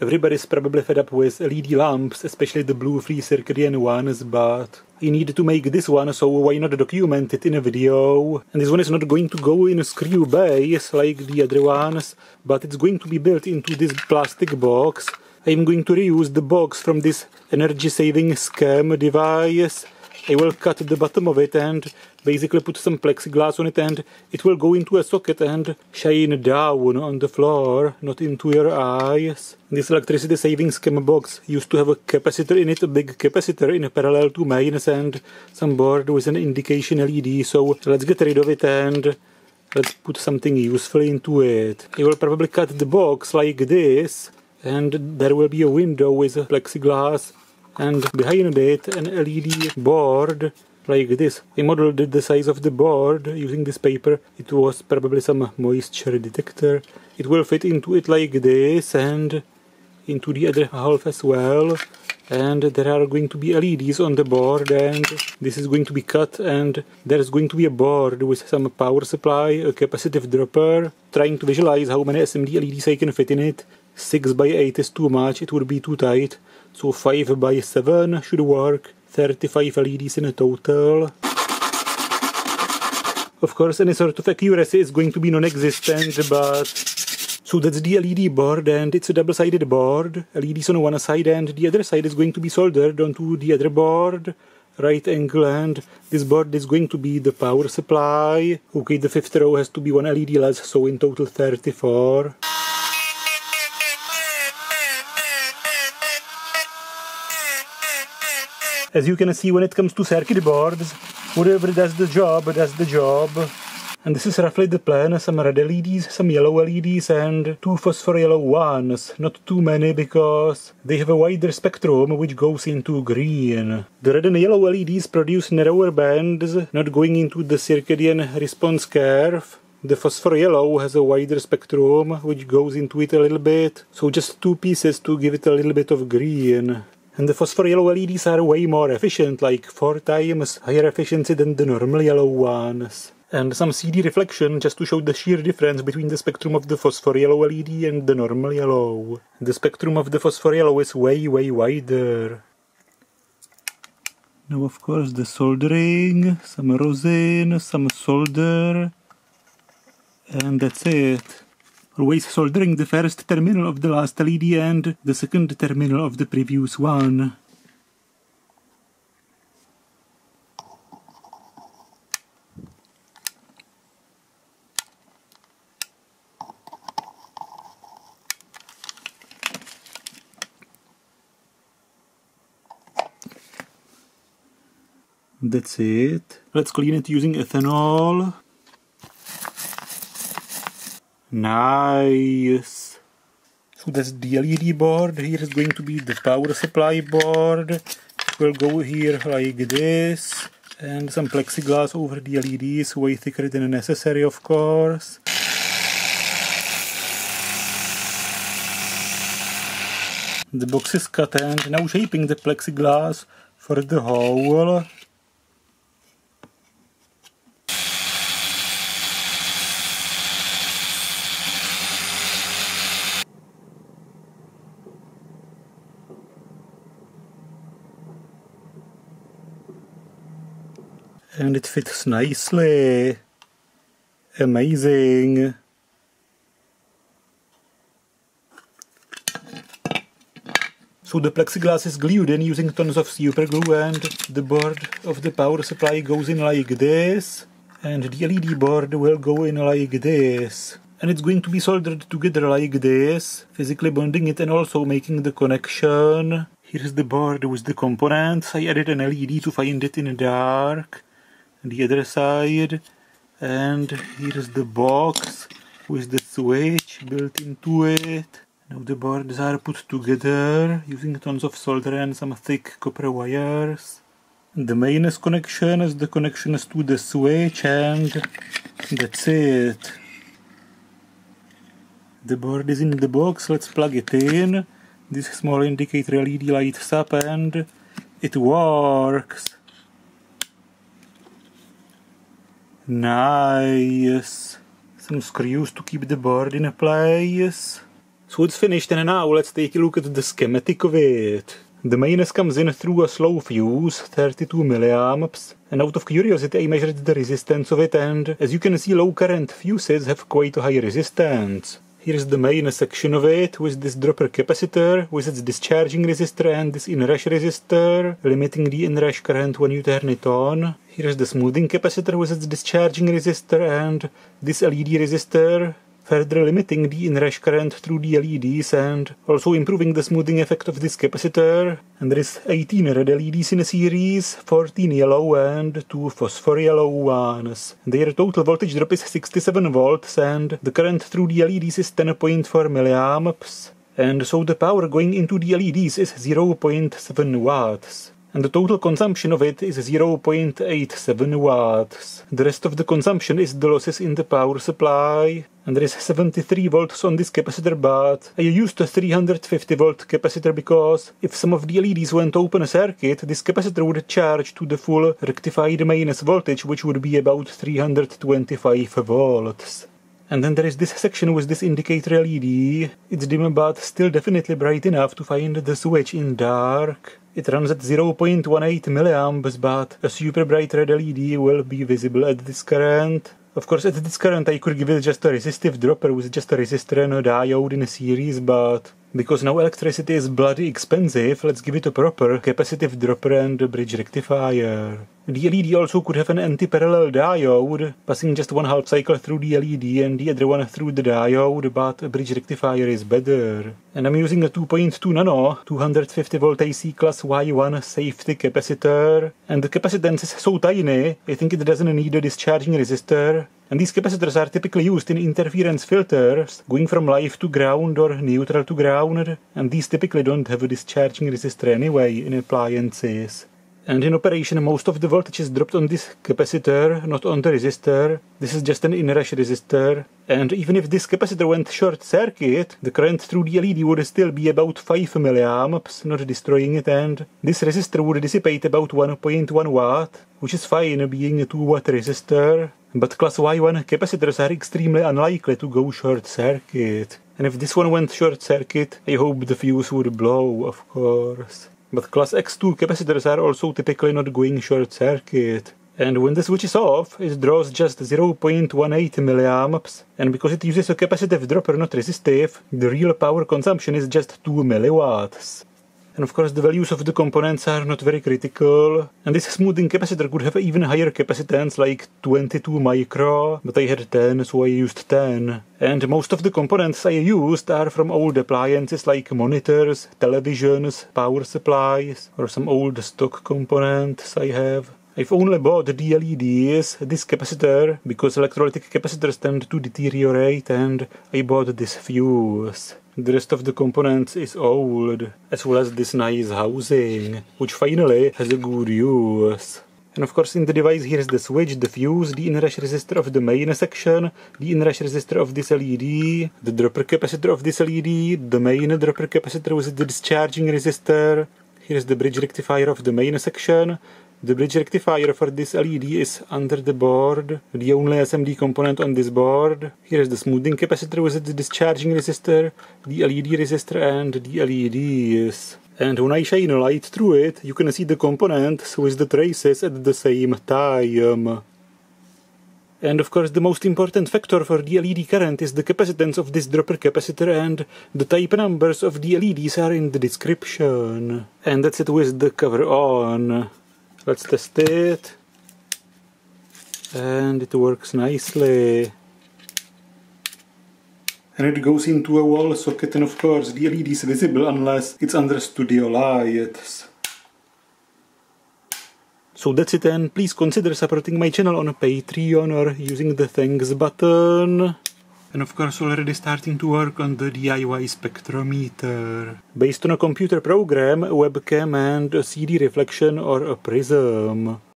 Everybody's probably fed up with LED lamps, especially the blue free circadian ones, but I need to make this one, so why not document it in a video? And this one is not going to go in a screw base like the other ones, but it's going to be built into this plastic box. I'm going to reuse the box from this energy saving scam device I will cut the bottom of it and basically put some plexiglass on it and it will go into a socket and shine down on the floor, not into your eyes. This electricity saving scam box used to have a capacitor in it, a big capacitor in parallel to mains and some board with an indication LED, so let's get rid of it and let's put something useful into it. I will probably cut the box like this and there will be a window with a plexiglass and behind it an LED board like this. I modeled the size of the board using this paper. It was probably some moisture detector. It will fit into it like this and into the other half as well and there are going to be LEDs on the board and this is going to be cut and there's going to be a board with some power supply, a capacitive dropper, trying to visualize how many SMD LEDs I can fit in it. 6 by 8 is too much, it would be too tight. So 5 by 7 should work. 35 LEDs in total. Of course, any sort of accuracy is going to be non-existent, but... So that's the LED board, and it's a double-sided board. LEDs on one side, and the other side is going to be soldered onto the other board. Right angle, and this board is going to be the power supply. Okay, the fifth row has to be one LED less, so in total 34. As you can see when it comes to circuit boards, whatever does the job, does the job. And this is roughly the plan, some red LEDs, some yellow LEDs and two phosphor yellow ones. Not too many because they have a wider spectrum which goes into green. The red and yellow LEDs produce narrower bands, not going into the circadian response curve. The phosphor yellow has a wider spectrum which goes into it a little bit, so just two pieces to give it a little bit of green. And the phosphor yellow LEDs are way more efficient, like 4 times higher efficiency than the normal yellow ones. And some CD reflection just to show the sheer difference between the spectrum of the phosphor yellow LED and the normal yellow. The spectrum of the phosphor yellow is way way wider. Now of course the soldering, some rosin, some solder, and that's it always soldering the first terminal of the last LED and the second terminal of the previous one. That's it. Let's clean it using ethanol. Nice. So that's the LED board. Here is going to be the power supply board. It will go here like this. And some plexiglass over the LEDs, way thicker than necessary of course. The box is cut and now shaping the plexiglass for the hole. And it fits nicely. Amazing. So the plexiglass is glued in using tons of super glue and the board of the power supply goes in like this. And the LED board will go in like this. And it's going to be soldered together like this physically bonding it and also making the connection. Here's the board with the components. I added an LED to find it in the dark the other side and here's the box with the switch built into it. Now the boards are put together using tons of solder and some thick copper wires. The mains connection is the connections to the switch and that's it. The board is in the box. Let's plug it in. This small indicator LED lights up and it works Nice. Some screws to keep the board in place. So it's finished and now let's take a look at the schematic of it. The mains comes in through a slow fuse, 32 milliamps, and out of curiosity I measured the resistance of it and as you can see low current fuses have quite a high resistance. Here's the main section of it with this dropper capacitor with its discharging resistor and this inrush resistor limiting the inrush current when you turn it on. Here's the smoothing capacitor with its discharging resistor and this LED resistor further limiting the inrush current through the LEDs and also improving the smoothing effect of this capacitor. And there is 18 red LEDs in a series, 14 yellow and 2 phosphor yellow ones. Their total voltage drop is 67 volts and the current through the LEDs is 10.4 milliamps. And so the power going into the LEDs is 0.7 watts and the total consumption of it is 0.87 watts. The rest of the consumption is the losses in the power supply, and there is 73 volts on this capacitor, but I used a 350 volt capacitor because if some of the LEDs went open a circuit, this capacitor would charge to the full rectified mains voltage, which would be about 325 volts. And then there is this section with this indicator LED. It's dim but still definitely bright enough to find the switch in dark. It runs at 0.18 milliamps, but a super bright red LED will be visible at this current. Of course, at this current I could give it just a resistive dropper with just a resistor and a diode in a series, but because now electricity is bloody expensive, let's give it a proper capacitive dropper and bridge rectifier. The LED also could have an anti-parallel diode, passing just one half cycle through the LED and the other one through the diode, but a bridge rectifier is better. And I'm using a 2.2 nano, 250 volt AC class Y1 safety capacitor, and the capacitance is so tiny, I think it doesn't need a discharging resistor, and these capacitors are typically used in interference filters, going from live to ground or neutral to ground, and these typically don't have a discharging resistor anyway in appliances. And in operation, most of the voltage is dropped on this capacitor, not on the resistor. This is just an inrush resistor. And even if this capacitor went short circuit, the current through the LED would still be about 5 milliamps, not destroying it, and this resistor would dissipate about 1.1 watt, which is fine being a 2 watt resistor. But class Y1 capacitors are extremely unlikely to go short circuit. And if this one went short circuit, I hope the fuse would blow, of course. But class X2 capacitors are also typically not going short circuit. And when the switch is off, it draws just 0.18 milliamps, and because it uses a capacitive dropper not resistive, the real power consumption is just 2 milliwatts. And of course the values of the components are not very critical. And this smoothing capacitor could have even higher capacitance like 22 micro, but I had 10 so I used 10. And most of the components I used are from old appliances like monitors, televisions, power supplies, or some old stock components I have. I've only bought the LEDs, this capacitor, because electrolytic capacitors tend to deteriorate and I bought this fuse. The rest of the components is old, as well as this nice housing, which finally has a good use. And of course in the device here is the switch, the fuse, the inrush resistor of the main section, the inrush resistor of this LED, the dropper capacitor of this LED, the main dropper capacitor with the discharging resistor, here's the bridge rectifier of the main section, the bridge rectifier for this LED is under the board, the only SMD component on this board. Here is the smoothing capacitor with the discharging resistor, the LED resistor and the LEDs. And when I shine a light through it, you can see the components with the traces at the same time. And of course the most important factor for the LED current is the capacitance of this dropper capacitor and the type numbers of the LEDs are in the description. And that's it with the cover on. Let's test it. And it works nicely. And it goes into a wall socket and of course the LED is visible unless it's under studio lights. So that's it and please consider supporting my channel on Patreon or using the thanks button. And of course already starting to work on the DIY spectrometer. Based on a computer program, webcam and a CD reflection or a prism.